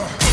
Ugh.